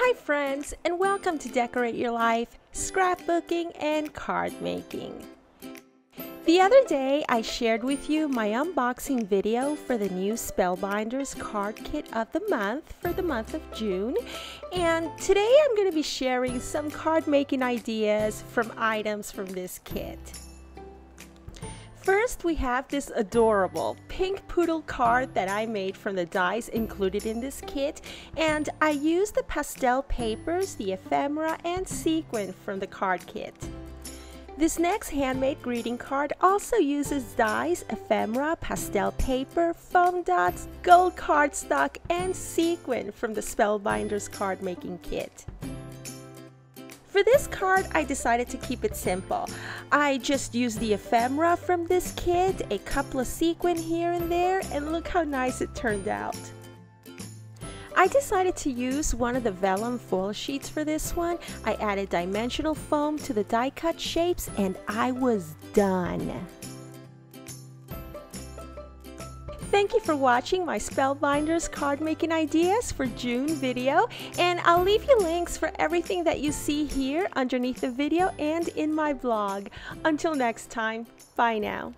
Hi friends and welcome to Decorate Your Life, Scrapbooking and Card Making. The other day I shared with you my unboxing video for the new Spellbinders card kit of the month for the month of June and today I'm going to be sharing some card making ideas from items from this kit. First, we have this adorable pink poodle card that I made from the dies included in this kit, and I used the pastel papers, the ephemera, and sequin from the card kit. This next handmade greeting card also uses dies, ephemera, pastel paper, foam dots, gold cardstock, and sequin from the Spellbinders card making kit. For this card, I decided to keep it simple. I just used the ephemera from this kit, a couple of sequin here and there, and look how nice it turned out. I decided to use one of the vellum foil sheets for this one. I added dimensional foam to the die cut shapes and I was done. Thank you for watching my Spellbinders card making ideas for June video and I'll leave you links for everything that you see here underneath the video and in my blog. Until next time, bye now.